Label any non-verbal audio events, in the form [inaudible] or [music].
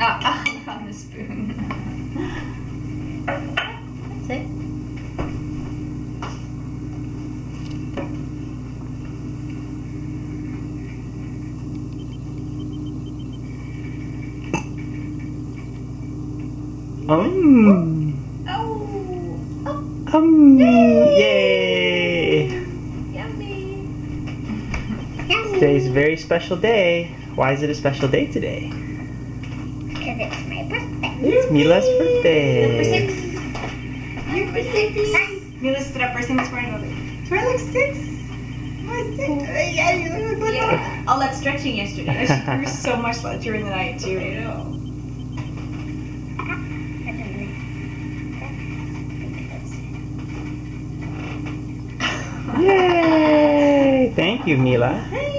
Ah, on the spoon. That's it. Um. Oh, Oh. Um. Yay! yummy. Today's a very special day. Why is it a special day today? Because it's my birthday. It's Mila's birthday. Number six. Number six. Mila stood up first thing this morning. I was like, I look six? I six? Yeah, you look like yeah. All that oh, stretching yesterday. [laughs] She grew so much during the night too. I know. Yay! Thank you, Mila.